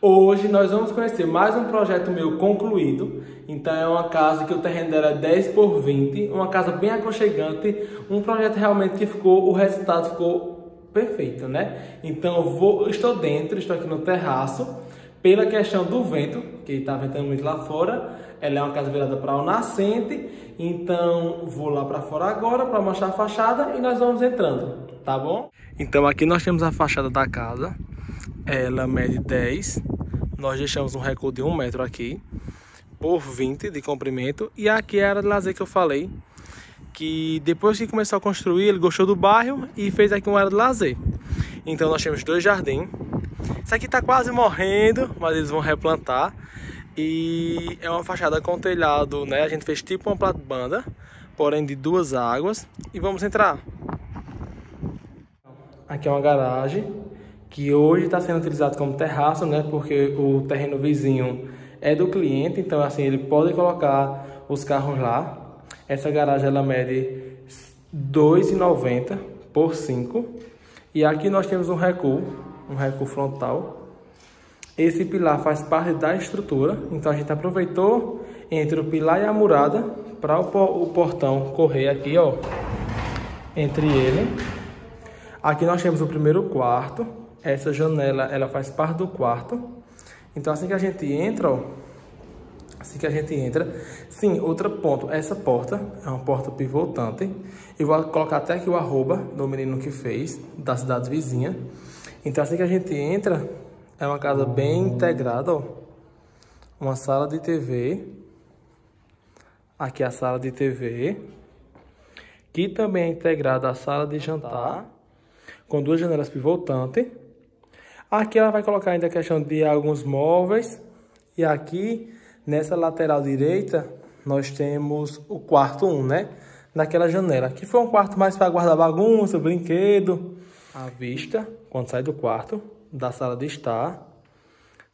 Hoje nós vamos conhecer mais um projeto meu concluído. Então é uma casa que o terreno dela é 10 por 20, uma casa bem aconchegante, um projeto realmente que ficou, o resultado ficou perfeito, né? Então vou, estou dentro, estou aqui no terraço, pela questão do vento, que está ventando muito lá fora, ela é uma casa virada para o nascente, então vou lá para fora agora para mostrar a fachada e nós vamos entrando, tá bom? Então aqui nós temos a fachada da casa, ela mede 10, nós deixamos um recuo de 1 metro aqui, por 20 de comprimento, e aqui é a lazer que eu falei, que depois que começou a construir, ele gostou do bairro e fez aqui uma área de lazer. Então nós temos dois jardins, isso aqui está quase morrendo, mas eles vão replantar. E é uma fachada com telhado, né? A gente fez tipo uma plata-banda, porém de duas águas. E vamos entrar. Aqui é uma garagem que hoje está sendo utilizado como terraço, né? Porque o terreno vizinho é do cliente, então assim ele pode colocar os carros lá. Essa garagem ela mede 2,90 por 5 e aqui nós temos um recuo, um recuo frontal esse pilar faz parte da estrutura, então a gente aproveitou entre o pilar e a murada para o portão correr aqui, ó, entre ele. Aqui nós temos o primeiro quarto, essa janela ela faz parte do quarto. Então assim que a gente entra, ó, assim que a gente entra, sim, outro ponto, essa porta é uma porta pivotante. Eu vou colocar até aqui o arroba do menino que fez, da cidade vizinha. Então assim que a gente entra, é uma casa bem integrada, ó. Uma sala de TV. Aqui a sala de TV. Que também é integrada à sala de jantar. Com duas janelas pivotantes. Aqui ela vai colocar ainda a questão de alguns móveis. E aqui, nessa lateral direita, nós temos o quarto 1, né? Naquela janela. Que foi um quarto mais para guardar bagunça, brinquedo. À vista, quando sai do quarto da sala de estar,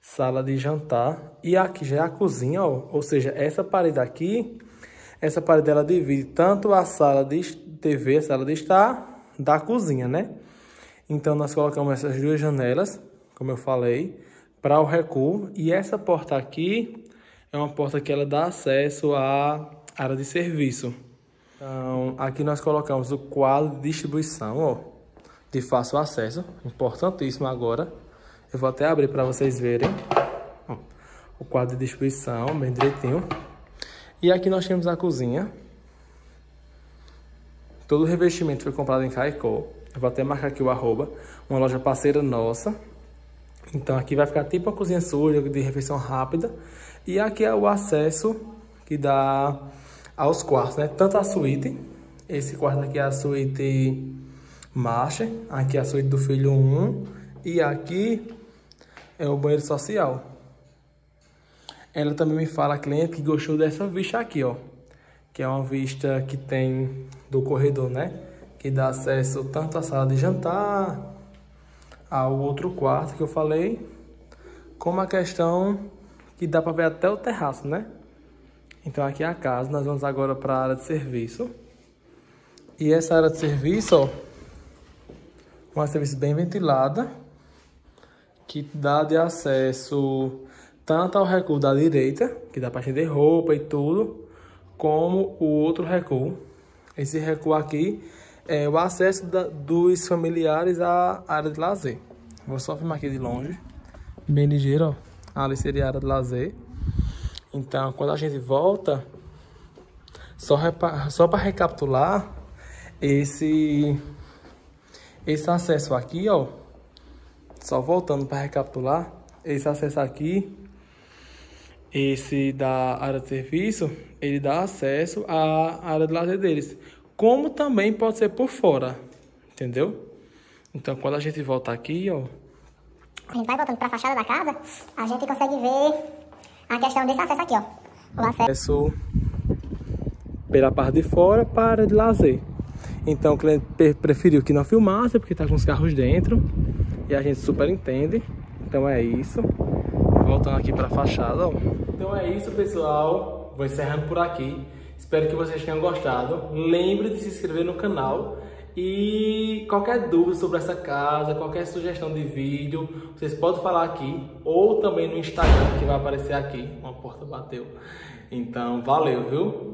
sala de jantar e aqui já é a cozinha, ó. ou seja, essa parede aqui, essa parede ela divide tanto a sala de TV, a sala de estar, da cozinha, né? Então nós colocamos essas duas janelas, como eu falei, para o recuo e essa porta aqui é uma porta que ela dá acesso à área de serviço. Então, aqui nós colocamos o quadro de distribuição, ó de fácil acesso, importantíssimo agora. Eu vou até abrir para vocês verem o quadro de distribuição, bem direitinho. E aqui nós temos a cozinha. Todo o revestimento foi comprado em Caicó. Eu vou até marcar aqui o arroba, uma loja parceira nossa. Então aqui vai ficar tipo a cozinha suja, de refeição rápida. E aqui é o acesso que dá aos quartos, né? Tanto a suíte, esse quarto aqui é a suíte Marcha, aqui é a suíte do filho 1 e aqui é o banheiro social. Ela também me fala, a cliente, que gostou dessa vista aqui, ó. Que é uma vista que tem do corredor, né? Que dá acesso tanto à sala de jantar, ao outro quarto que eu falei, como a questão que dá para ver até o terraço, né? Então aqui é a casa, nós vamos agora para a área de serviço. E essa área de serviço, ó, uma serviço bem ventilada, que dá de acesso tanto ao recuo da direita, que dá para estender roupa e tudo, como o outro recuo. Esse recuo aqui é o acesso da, dos familiares à área de lazer. Vou só filmar aqui de longe, bem ligeiro, ó. Ali seria a área de lazer. Então, quando a gente volta, só, só para recapitular, esse esse acesso aqui, ó, só voltando para recapitular, esse acesso aqui, esse da área de serviço, ele dá acesso à área de lazer deles, como também pode ser por fora, entendeu? Então, quando a gente volta aqui, ó, a gente vai voltando para a fachada da casa, a gente consegue ver a questão desse acesso aqui, ó. O acesso pela parte de fora para de lazer. Então o cliente preferiu que não filmasse porque está com os carros dentro e a gente super entende. Então é isso. Voltando aqui para a fachada, ó. Então é isso, pessoal. Vou encerrando por aqui. Espero que vocês tenham gostado. Lembre de se inscrever no canal E qualquer dúvida sobre essa casa, qualquer sugestão de vídeo, vocês podem falar aqui ou também no Instagram que vai aparecer aqui. Uma porta bateu. Então, valeu, viu?